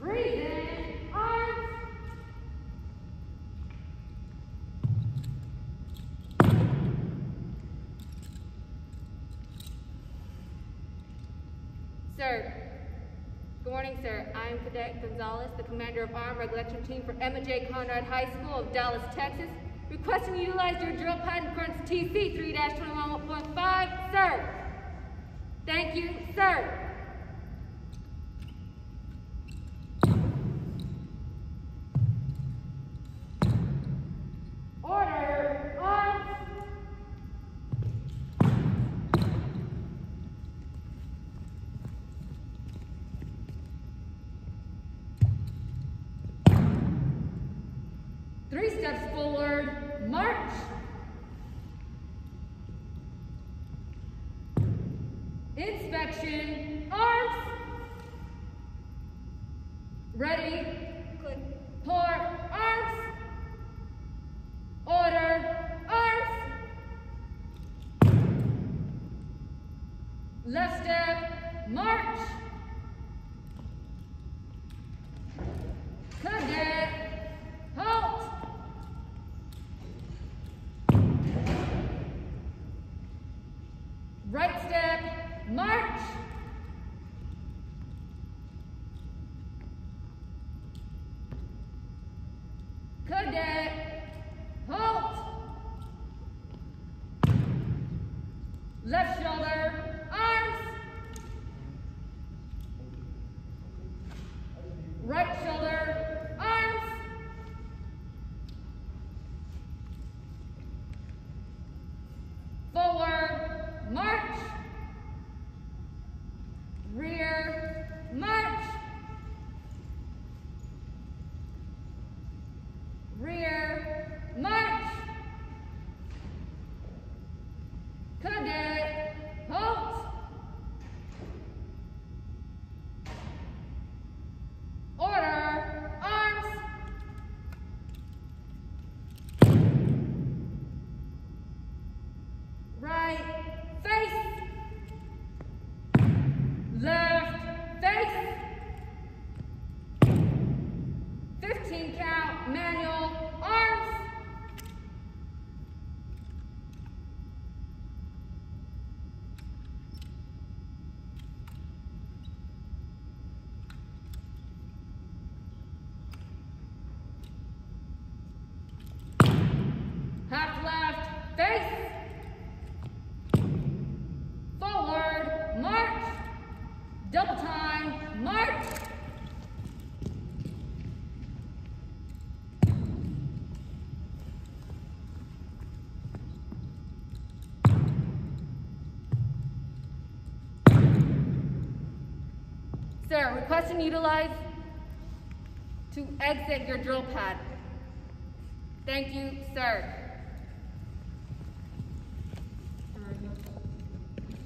Breathe in, arms. Sir, good morning, sir. I am Cadet Gonzalez, the commander of Armed Regulation Team for Emmett J. Conrad High School of Dallas, Texas, requesting you utilize your drill accordance to TC 3-21.5, sir. Thank you, sir. Order, arms. Three steps forward, march. Inspection, arms. Ready, Good. pour, arms. Order, arms. Left step, march. Right step, march. Cadet, halt. Left shoulder, arms. Right shoulder, arms. Forward, march. Rear, march. Rear, march. Cadet, halt. Order, arms. Right, face. Left, face. 15 count, manual, arms. Half left, face. Forward, march. Double time, march. Sir, request and utilize to exit your drill pad. Thank you, sir.